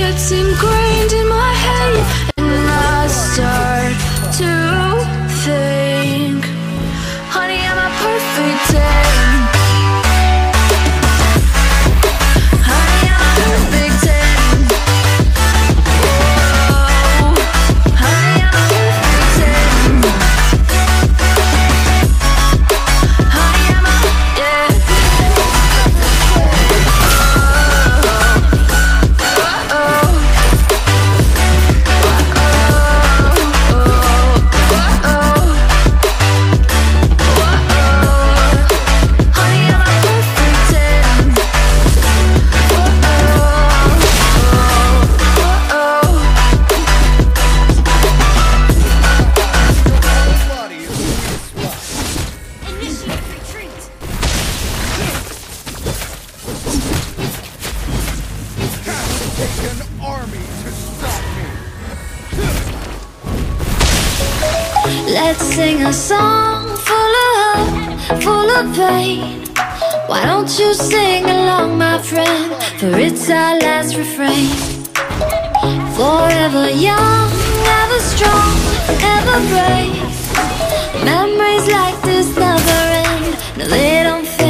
gets him great. Won't you sing along, my friend? For it's our last refrain. Forever young, ever strong, ever brave. Memories like this never end. No, they don't fade.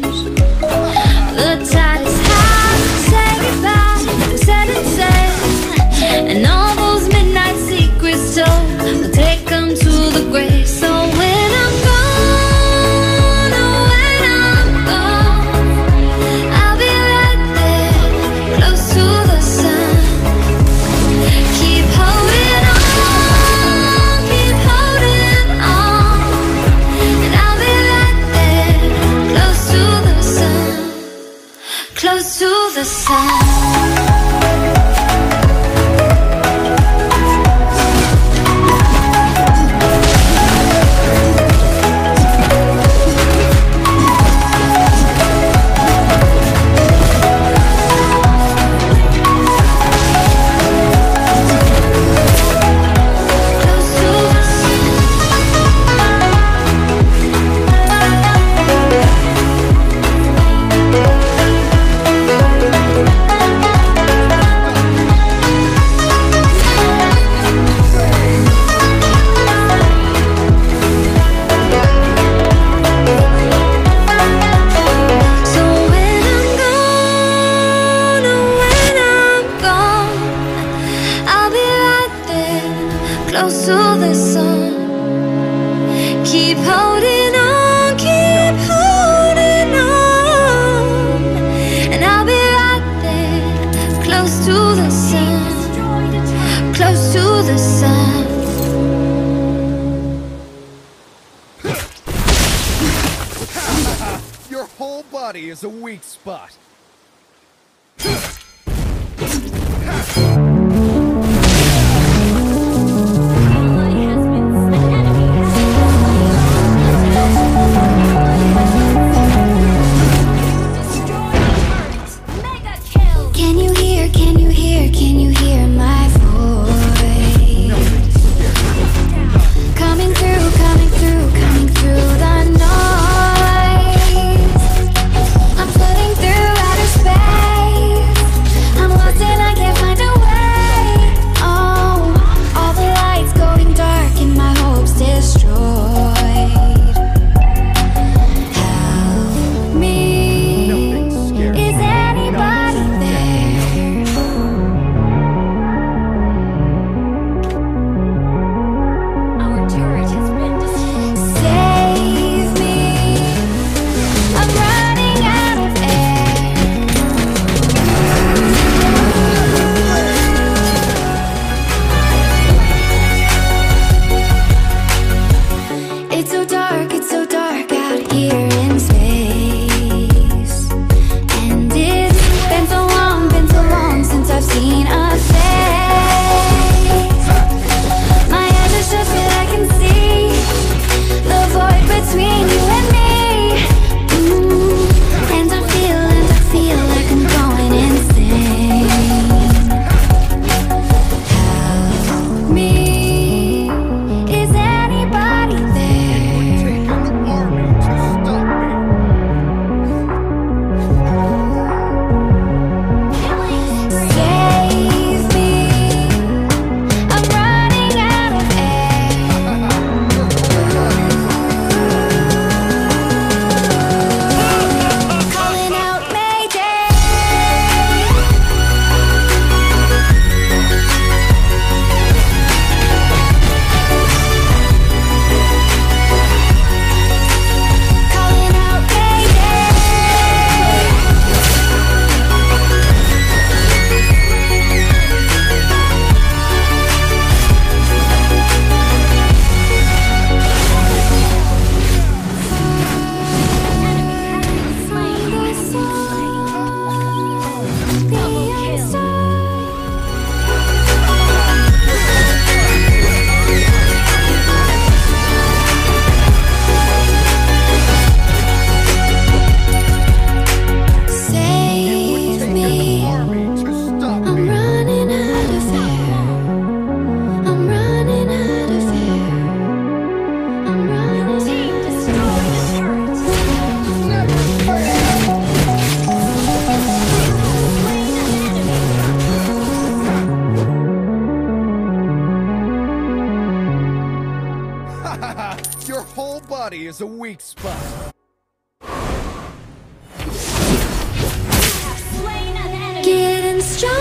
Getting